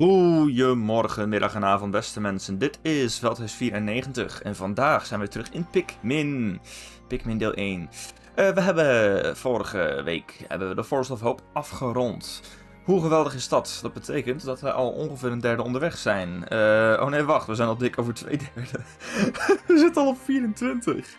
Goedemorgen, middag en avond, beste mensen. Dit is Veldhuis 94 en vandaag zijn we terug in Pikmin. Pikmin deel 1. Eh, we hebben vorige week hebben we de Forest of Hope afgerond. Hoe geweldig is dat? Dat betekent dat we al ongeveer een derde onderweg zijn. Eh, oh nee, wacht, we zijn al dik over twee derde. we zitten al op 24.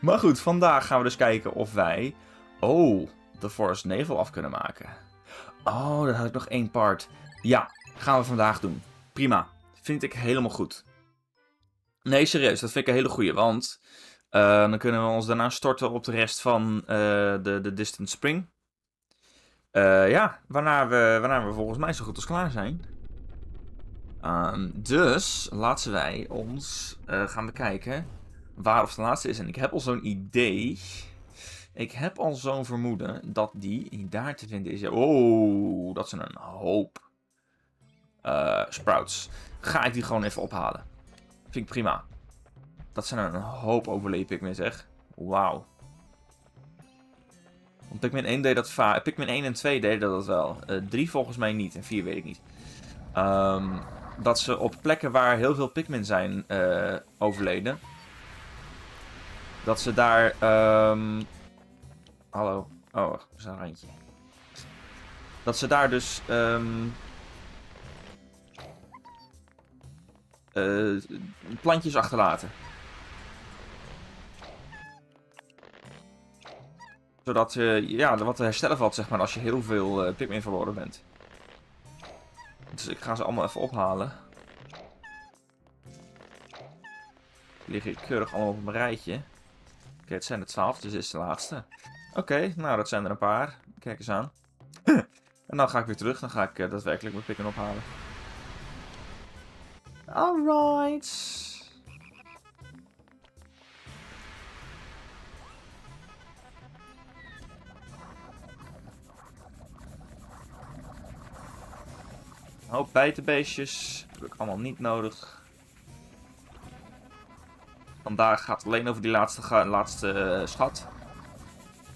Maar goed, vandaag gaan we dus kijken of wij... Oh, de Forest Navel af kunnen maken. Oh, dat had ik nog één part. Ja, gaan we vandaag doen. Prima. Vind ik helemaal goed. Nee, serieus, dat vind ik een hele goeie. Want uh, dan kunnen we ons daarna storten op de rest van uh, de, de Distant Spring. Uh, ja, waarna we, waarna we volgens mij zo goed als klaar zijn. Um, dus laten wij ons gaan bekijken waar of de laatste is. En ik heb al zo'n idee. Ik heb al zo'n vermoeden dat die daar te vinden is. Oh, dat zijn een hoop uh, sprouts. Ga ik die gewoon even ophalen. Vind ik prima. Dat zijn een hoop overleef Pikmin zeg. Wauw. Want Pikmin 1 deed dat vaak. Pikmin 1 en 2 deden dat wel. Uh, eh, 3 volgens mij niet. En 4 weet ik niet. Um, dat ze op plekken waar heel veel Pikmin zijn uh, overleden. Dat ze daar... Um... Hallo. Oh, er is een randje. Dat ze daar dus... Um... uh, plantjes achterlaten. Zodat uh, ja, wat te herstellen valt zeg maar, als je heel veel uh, Pikmin verloren bent. Dus ik ga ze allemaal even ophalen. Die liggen keurig allemaal op een rijtje. Oké, het zijn er 12, dus dit is de laatste. Oké, nou dat zijn er een paar. Kijk eens aan. en dan ga ik weer terug. Dan ga ik daadwerkelijk mijn Pikmin ophalen. Alright. Een hoop bijtenbeestjes. Heb ik allemaal niet nodig. Vandaag gaat het alleen over die laatste, laatste uh, schat.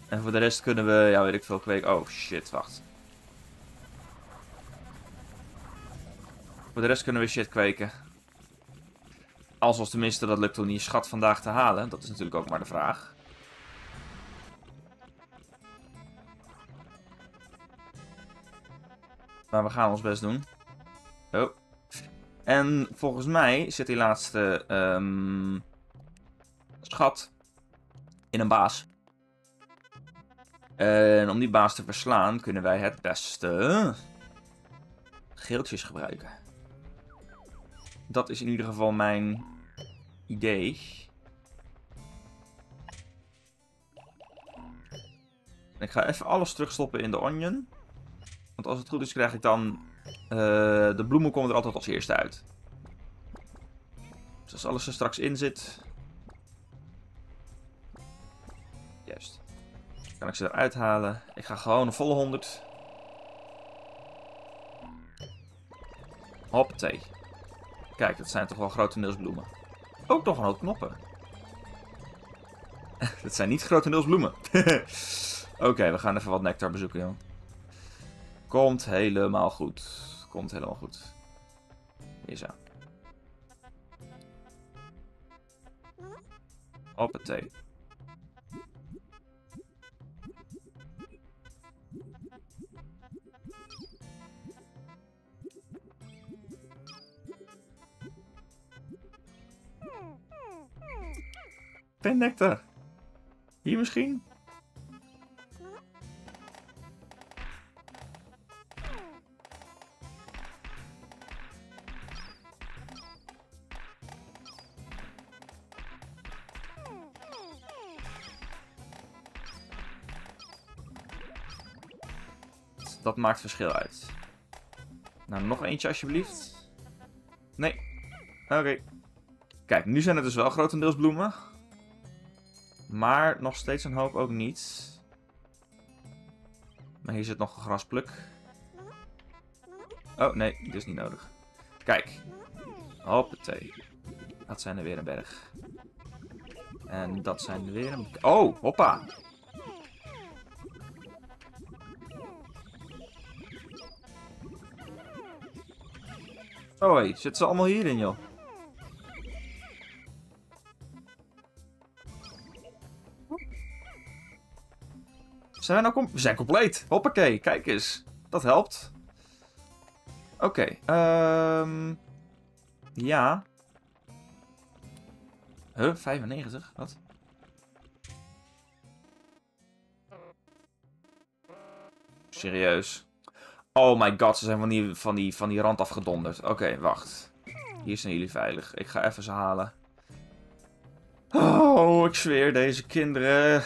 En voor de rest kunnen we, ja weet ik veel, kweken. Oh shit, wacht. Voor de rest kunnen we shit kweken. Als ons tenminste dat lukt om die schat vandaag te halen. Dat is natuurlijk ook maar de vraag. Maar we gaan ons best doen. Oh. En volgens mij zit die laatste um, schat in een baas. En om die baas te verslaan kunnen wij het beste geeltjes gebruiken. Dat is in ieder geval mijn idee. Ik ga even alles terugstoppen in de onion. Want als het goed is krijg ik dan... Uh, de bloemen komen er altijd als eerste uit. Dus als alles er straks in zit... Juist. Kan ik ze eruit halen. Ik ga gewoon een volle 100. Hoppatee. Kijk, dat zijn toch wel grotendeels bloemen. Ook nog een hoop knoppen. dat zijn niet grotendeels bloemen. Oké, we gaan even wat nectar bezoeken, joh. Komt helemaal goed. Komt helemaal goed. Hier zo. Hoppatee. Geen nectar. Hier misschien? Dat maakt verschil uit. Nou, nog eentje alsjeblieft. Nee. Oké. Kijk, nu zijn het dus wel grotendeels bloemen. Maar nog steeds een hoop ook niet. Maar hier zit nog een graspluk. Oh, nee, dit is niet nodig. Kijk. Hoppatee. Dat zijn er weer een berg. En dat zijn er weer een... Oh, hoppa. Oh, zitten ze allemaal hierin, joh? Zijn we nou com we zijn compleet. Hoppakee, kijk eens. Dat helpt. Oké, ehm... ja. Huh, 95? Wat? Serieus. Oh my god, ze zijn van die, van die, van die rand afgedonderd. Oké, wacht. Hier zijn jullie veilig. Ik ga even ze halen. Oh, ik zweer deze kinderen.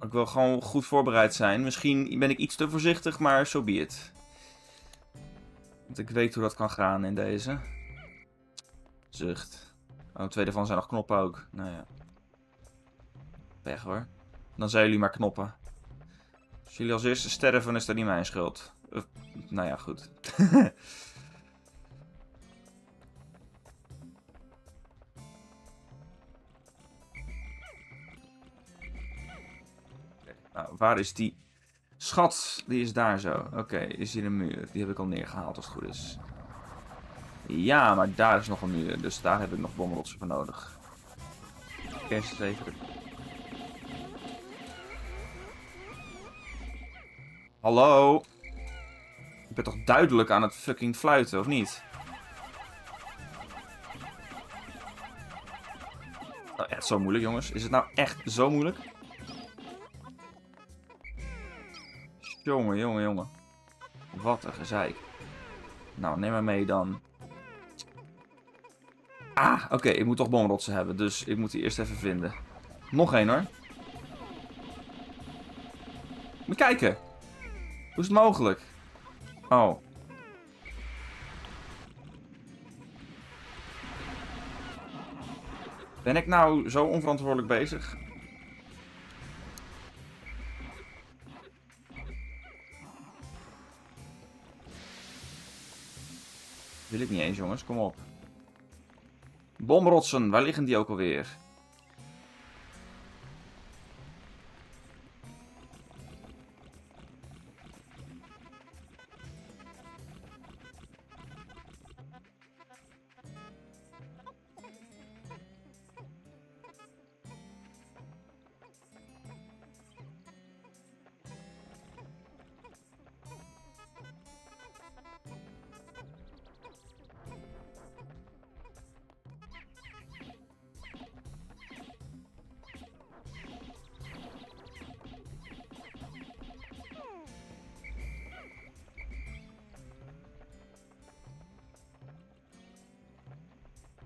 Ik wil gewoon goed voorbereid zijn. Misschien ben ik iets te voorzichtig, maar zo so be it. Want ik weet hoe dat kan gaan in deze. Zucht. Oh, twee daarvan zijn nog knoppen ook. Nou ja. Weg hoor. Dan zijn jullie maar knoppen. Als jullie als eerste sterven, is dat niet mijn schuld. Nou ja, goed. nou, waar is die schat? Die is daar zo. Oké, is hier een muur. Die heb ik al neergehaald als het goed is. Ja, maar daar is nog een muur. Dus daar heb ik nog bomrotsen voor nodig. Eerst even Hallo? Ik ben toch duidelijk aan het fucking fluiten, of niet? Oh, echt zo moeilijk, jongens. Is het nou echt zo moeilijk? Jongen, jongen, jongen. Wat een gezeik. Nou, neem maar mee dan. Ah, oké. ik moet toch bomrotsen hebben. Dus ik moet die eerst even vinden. Nog één hoor. Moet kijken. Hoe is het mogelijk? Oh. Ben ik nou zo onverantwoordelijk bezig? Wil ik niet eens, jongens. Kom op. Bomrotsen, waar liggen die ook alweer?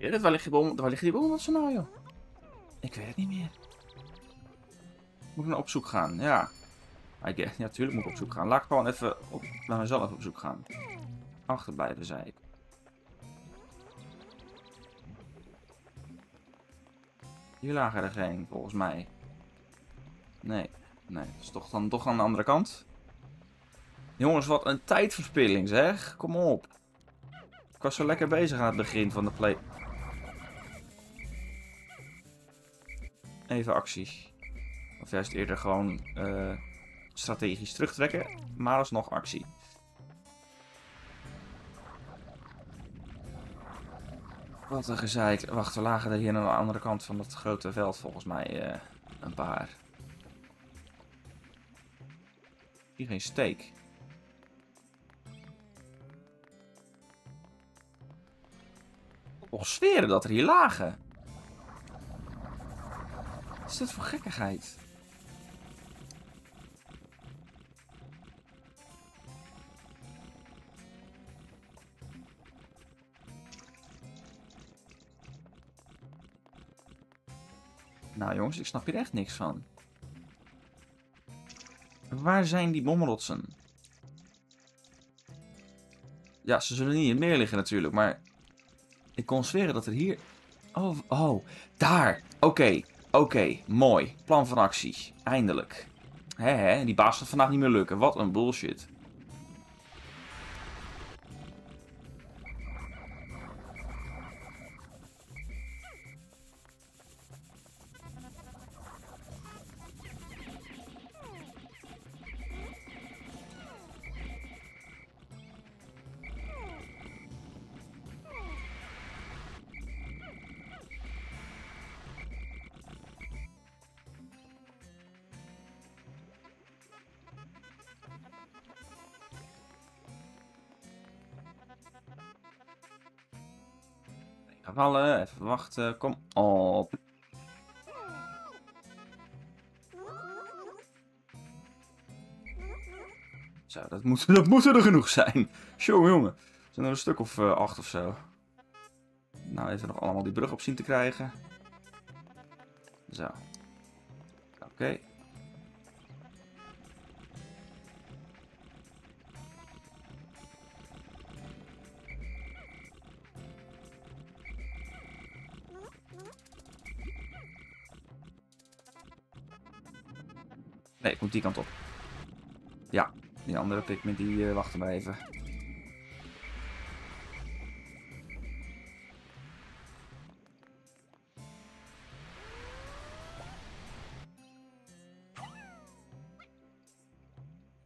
Ja, waar, ligt die bom, waar liggen die bommen nou, joh? Ik weet het niet meer. Moet ik naar op zoek gaan? Ja. Guess. Ja, natuurlijk moet ik op zoek gaan. Laat ik gewoon even op, naar mezelf op zoek gaan. Achterblijven, zei ik. Hier lagen er geen, volgens mij. Nee, nee. Dat is toch dan toch aan de andere kant. Jongens, wat een tijdverspilling, zeg. Kom op. Ik was zo lekker bezig aan het begin van de play... even actie. Of juist eerder gewoon uh, strategisch terugtrekken, maar alsnog actie. Wat een gezeik. Wacht, we lagen er hier aan de andere kant van het grote veld volgens mij uh, een paar. Hier geen steek. Oh, sferen dat er hier lagen dat voor gekkigheid? Nou jongens, ik snap hier echt niks van. Waar zijn die bomrotsen? Ja, ze zullen niet in het meer liggen natuurlijk, maar... Ik kon zweren dat er hier... Oh, oh, daar! Oké, Oké, mooi. Plan van actie. Eindelijk. Hé hé, die baas gaat vandaag niet meer lukken. Wat een bullshit. Even wachten. Kom op. Zo, dat moet, dat moet er genoeg zijn. Show, jongen. Zijn er een stuk of uh, acht of zo. Nou, even nog allemaal die brug op zien te krijgen. Zo. Oké. Ik moet die kant op. Ja, die andere Pikmin die uh, wachten maar even.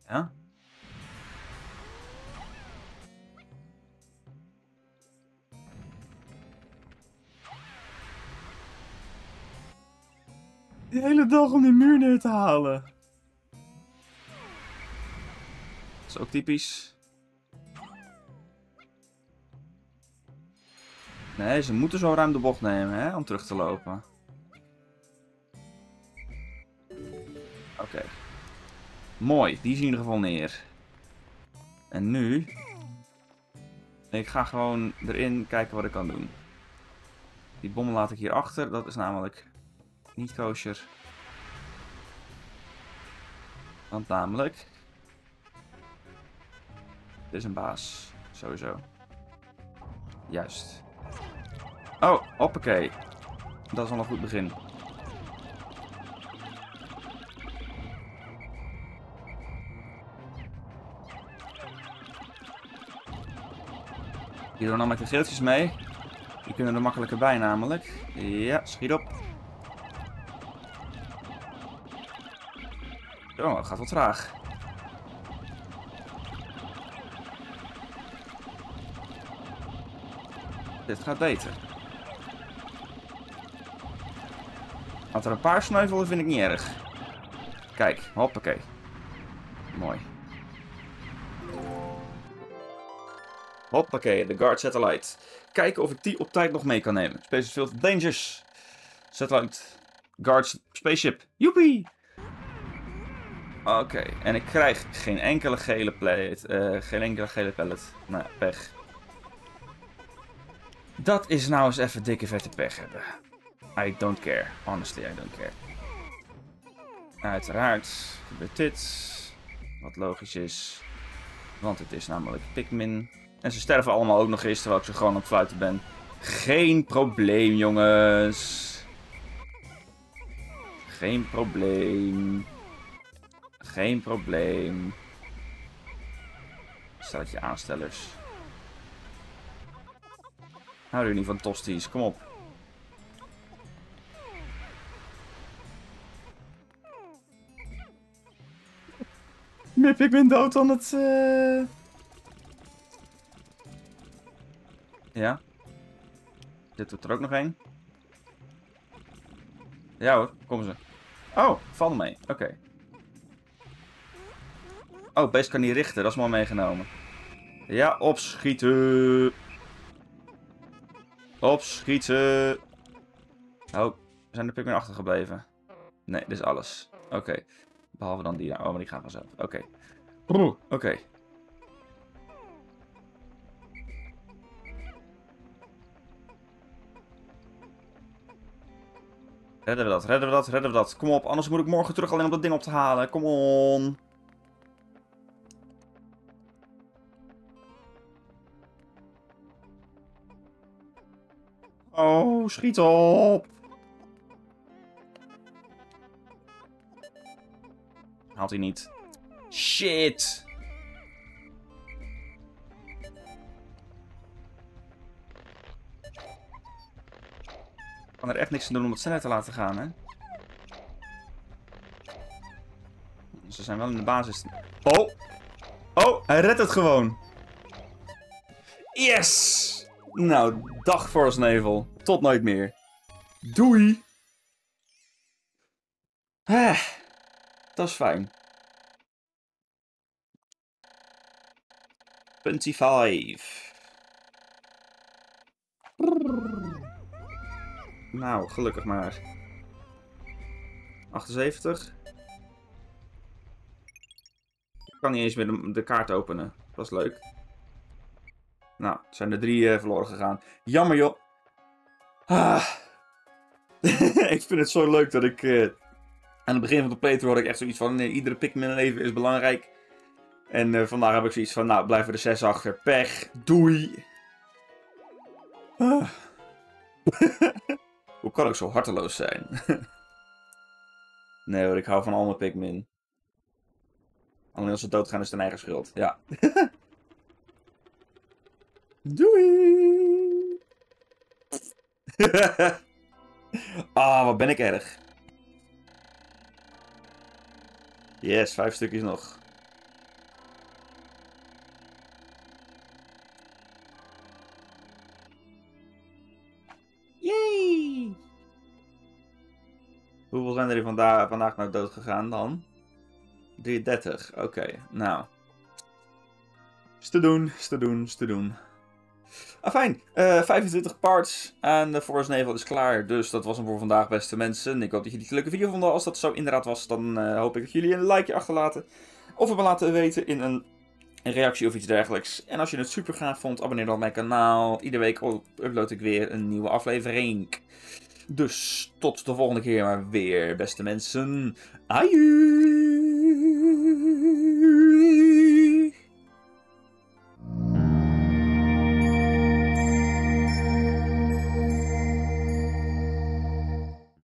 Ja? De hele dag om die muur neer te halen. Ook typisch. Nee, ze moeten zo ruim de bocht nemen, hè, om terug te lopen. Oké. Mooi, die is in ieder geval neer. En nu... Ik ga gewoon erin kijken wat ik kan doen. Die bommen laat ik hier achter. Dat is namelijk niet kosher. Want namelijk... Dit is een baas. Sowieso. Juist. Oh, hoppakee. Dat is al een goed begin. Hier doen dan met de geeltjes mee. Die kunnen er makkelijker bij namelijk. Ja, schiet op. Oh, gaat wel traag. Dit gaat beter. Had er een paar sneuvelen vind ik niet erg. Kijk, hoppakee. Mooi. Hoppakee, de Guard Satellite. Kijken of ik die op tijd nog mee kan nemen. Space Field Dangers. Satellite. Guard Spaceship. Joepie! Oké, en ik krijg geen enkele gele plate. Uh, geen enkele gele pallet. Nou, pech. Dat is nou eens even dikke vette pech hebben. I don't care. Honestly, I don't care. Uiteraard gebeurt dit. Wat logisch is. Want het is namelijk Pikmin. En ze sterven allemaal ook nog eens terwijl ik ze gewoon het fluiten ben. Geen probleem, jongens. Geen probleem. Geen probleem. Stelletje aanstellers. Hou er niet van tosties, kom op. Mip, ik ben dood aan het... Uh... Ja. Dit doet er ook nog één. Ja hoor, komen ze. Oh, val mee. Oké. Oh, beest kan niet richten. Dat is maar meegenomen. Ja, opschieten. Opschieten. Oh, zijn de Pikmin achtergebleven? Nee, dit is alles. Oké. Behalve dan die. Oh, maar die gaan vanzelf. Oké. Oké. Redden we dat, redden we dat, redden we dat. Kom op, anders moet ik morgen terug alleen om dat ding op te halen. Kom on. Oh, schiet op. Haalt hij niet. Shit. kan er echt niks aan doen om het sneller te laten gaan, hè? Ze zijn wel in de basis. Oh! Oh, hij redt het gewoon. Yes! Nou, dag voor nevel. Tot nooit meer. Doei! Eh, dat is fijn. 25. Nou, gelukkig maar. 78. Ik kan niet eens meer de, de kaart openen. Dat is leuk. Nou, zijn er drie uh, verloren gegaan. Jammer joh. Ah. ik vind het zo leuk dat ik... Uh, aan het begin van de playthrough had ik echt zoiets van... Nee, iedere Pikmin leven is belangrijk. En uh, vandaag heb ik zoiets van... Nou, blijven er zes achter. Pech. Doei. Ah. Hoe kan ik zo harteloos zijn? nee hoor, ik hou van al mijn Pikmin. Alleen als ze doodgaan is het een eigen schuld. Ja. Doei! ah, wat ben ik erg. Yes, vijf stukjes nog. Yay! Hoeveel zijn er vandaag, vandaag nou dood gegaan dan? 33, oké. Nou. Is te doen, is te doen, is te doen. Afijn, uh, 25 parts en de Forest Naval is klaar. Dus dat was hem voor vandaag, beste mensen. Ik hoop dat jullie het een leuke video vonden. Als dat zo inderdaad was, dan uh, hoop ik dat jullie een likeje achterlaten. Of het me laten weten in een, reactie of iets dergelijks. En als je het super gaaf vond, abonneer dan op mijn kanaal. Iedere week upload ik weer een nieuwe aflevering. Dus tot de volgende keer maar weer, beste mensen. Aju!